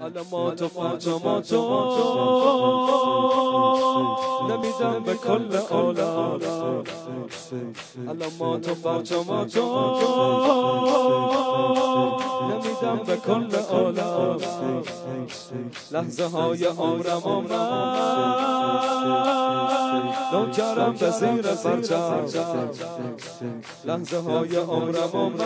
علامات و فاطماتو نمیدم به کل عالم علامات و فاطماتو نمیدم به کل عالم لحظه های عمرم آمد نوکرم به زیر پرچم لحظه های عمرم آمد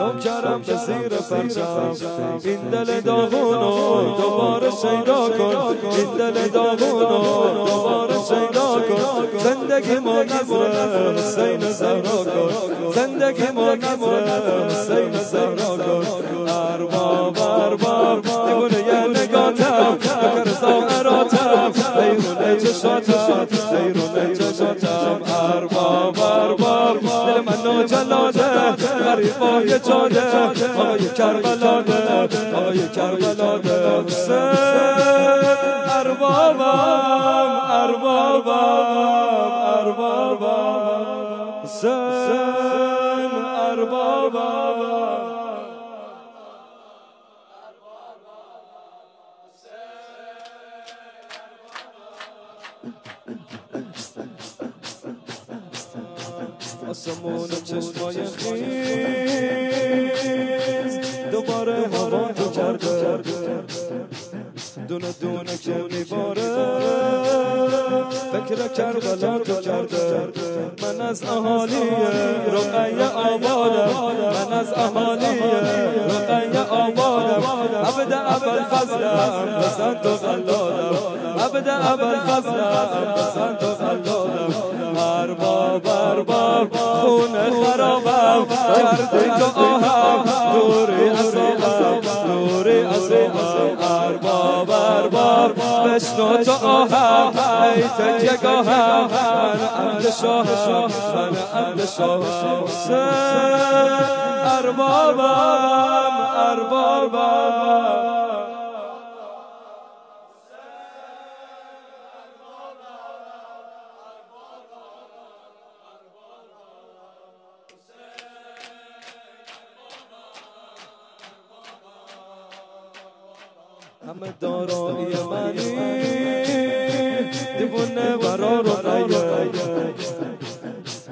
نوکرم به زیر پرچم این دل داغونو دوباره شیدا کن این دل داغونو دوباره شیدا کن زندگی ما نظر حسین زهرا کن زندگی ما نظر حسین زهرا کن ارباب ارباب دیوونه یه نگاتم. بکر زائراتم بیرون چشاتم بیرون چشاتم ارباب ارباب دل من ناجلاده. غریبای جاده. آقای کربلاده. آقای کربلاده. حسین. اربابم اربابم اربابم حسین اربابم آسمون چشمای خیز دوباره هوا تو کرده. دونه دونه که میباره. فکر کربلا تو کرده. من از اهالی رقیه آبادم. من از اهالی رقیه آبادم. عبد اول فضلم بزن تو غلادم عبد اول فضلم بزن تو غلادم ارباب ارباب خونه خرابم. کردی تو بشنو تو آهم ای تکیه گاهم من عبد شاهم من عبد شاهم اربابم اربابم. همه دارایی منی. دیوونه برا رو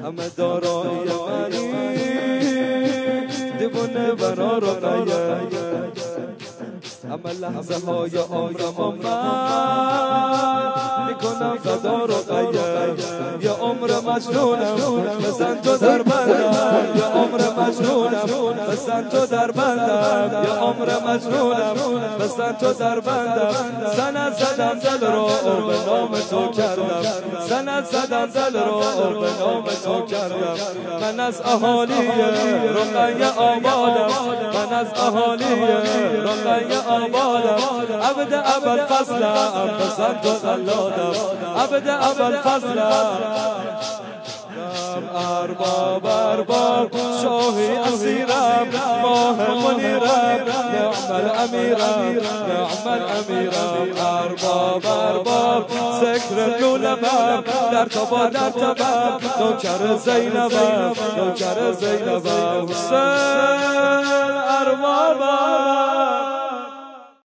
همه دارایی منی. دیوونه برا رو همه لحظه های عمرم من می‌کنم فدا رو یا عمر مجنونم. بزن تو در بندم یا عمر مجنونم. بزن تو در بندم یا عمر مجنونم. بزن تو در بندم زنت زدم دل رو به نام تو کردم. زنت زدم دل رو به نام تو کردم. من از اهالی رقیه آبادم. من از اهالی رقیه آبادم. عبد اول فصلم بزن تو غلادم عبد اول فصلم أرباب أرباب شوهي أسيراب موه منيراب نعم الاميرة نعم الاميرة أرباب أرباب سكر العلماء در تبا در تبا نوکر زینب نوکر زینب. حسین أرباب